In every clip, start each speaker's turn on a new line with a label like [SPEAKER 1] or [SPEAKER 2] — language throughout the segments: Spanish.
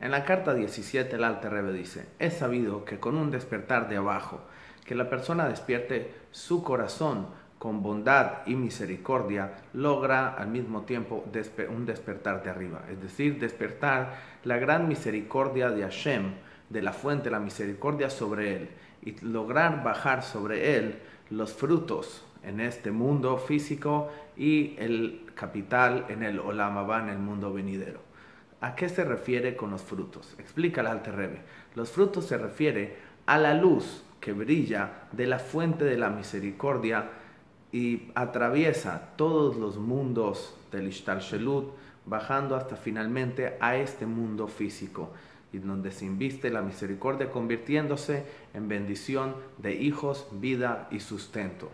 [SPEAKER 1] En la carta 17 el Alter Rebbe dice, es sabido que con un despertar de abajo, que la persona despierte su corazón con bondad y misericordia, logra al mismo tiempo un despertar de arriba, es decir, despertar la gran misericordia de Hashem, de la fuente la misericordia sobre él, y lograr bajar sobre él los frutos en este mundo físico y el capital en el Olam en el mundo venidero. ¿A qué se refiere con los frutos? Explica el Alter Rebbe. Los frutos se refiere a la luz que brilla de la fuente de la misericordia y atraviesa todos los mundos del Ishtar Shelut, bajando hasta finalmente a este mundo físico, y donde se inviste la misericordia convirtiéndose en bendición de hijos, vida y sustento.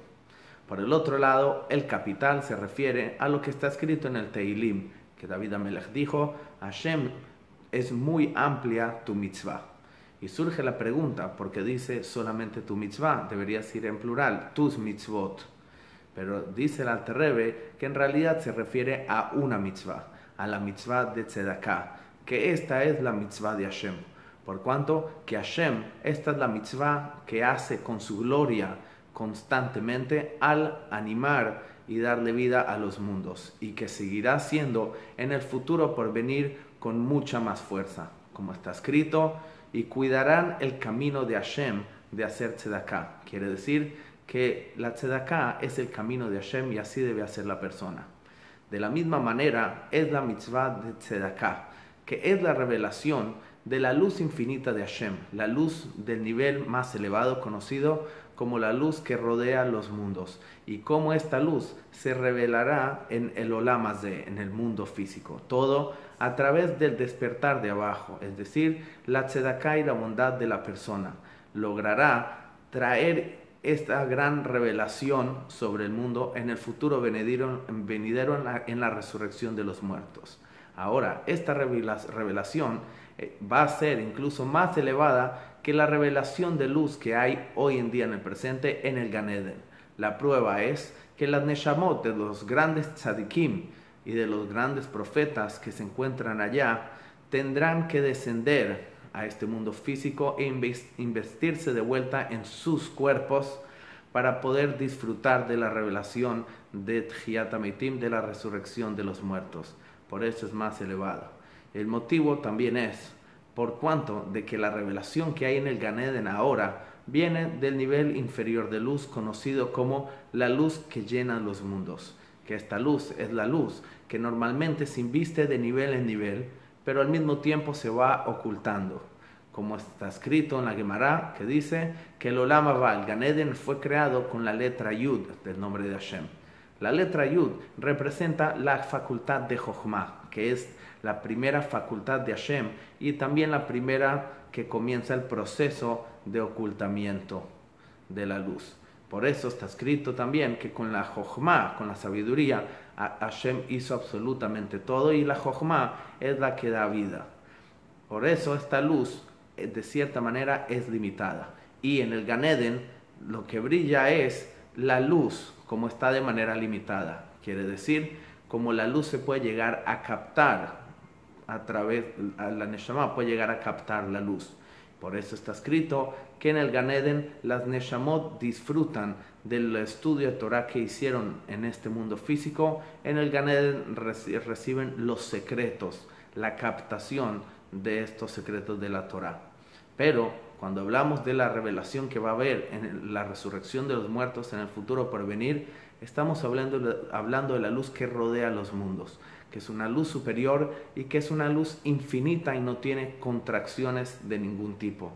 [SPEAKER 1] Por el otro lado, el capital se refiere a lo que está escrito en el Teilim, que David Amelech dijo, Hashem es muy amplia tu mitzvah. Y surge la pregunta, porque dice solamente tu mitzvah, deberías ir en plural, tus mitzvot. Pero dice el Alter que en realidad se refiere a una mitzvah, a la mitzvah de Tzedakah, que esta es la mitzvah de Hashem. Por cuanto que Hashem, esta es la mitzvah que hace con su gloria constantemente al animar y darle vida a los mundos y que seguirá siendo en el futuro por venir con mucha más fuerza, como está escrito, y cuidarán el camino de Hashem de hacer tzedakah. Quiere decir que la tzedakah es el camino de Hashem y así debe hacer la persona. De la misma manera es la mitzvah de tzedakah, que es la revelación de la luz infinita de Hashem, la luz del nivel más elevado conocido como la luz que rodea los mundos y cómo esta luz se revelará en el de en el mundo físico. Todo a través del despertar de abajo, es decir, la tzedaká y la bondad de la persona. Logrará traer esta gran revelación sobre el mundo en el futuro venidero, venidero en, la, en la resurrección de los muertos. Ahora, esta revelación va a ser incluso más elevada que la revelación de luz que hay hoy en día en el presente en el Ganeden. La prueba es que las Neshamot de los grandes tzadikim y de los grandes profetas que se encuentran allá tendrán que descender a este mundo físico e investirse de vuelta en sus cuerpos para poder disfrutar de la revelación de Tjiatamitim, de la resurrección de los muertos. Por eso es más elevado. El motivo también es por cuanto de que la revelación que hay en el Ganeden ahora viene del nivel inferior de luz conocido como la luz que llena los mundos, que esta luz es la luz que normalmente se inviste de nivel en nivel, pero al mismo tiempo se va ocultando, como está escrito en la Gemara, que dice que el Olam el Ganeden, fue creado con la letra Yud del nombre de Hashem. La letra Yud representa la facultad de Jochma, que es la primera facultad de Hashem y también la primera que comienza el proceso de ocultamiento de la luz. Por eso está escrito también que con la Jochma, con la sabiduría, Hashem hizo absolutamente todo y la Jochma es la que da vida. Por eso esta luz, eh, de cierta manera, es limitada. Y en el Ganeden lo que brilla es la luz como está de manera limitada. Quiere decir, como la luz se puede llegar a captar a través, a la Neshama puede llegar a captar la luz. Por eso está escrito que en el Ganeden las Neshamot disfrutan del estudio de Torah que hicieron en este mundo físico. En el Ganeden reciben los secretos, la captación de estos secretos de la Torah. Pero cuando hablamos de la revelación que va a haber en la resurrección de los muertos en el futuro por venir, estamos hablando, hablando de la luz que rodea los mundos, que es una luz superior y que es una luz infinita y no tiene contracciones de ningún tipo.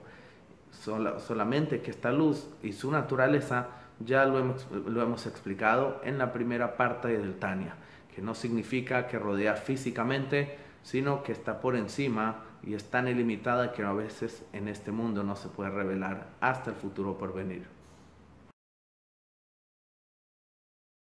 [SPEAKER 1] solamente que esta luz y su naturaleza ya lo hemos, lo hemos explicado en la primera parte del Tania, que no significa que rodea físicamente, sino que está por encima y es tan ilimitada que a veces en este mundo no se puede revelar hasta el futuro por venir.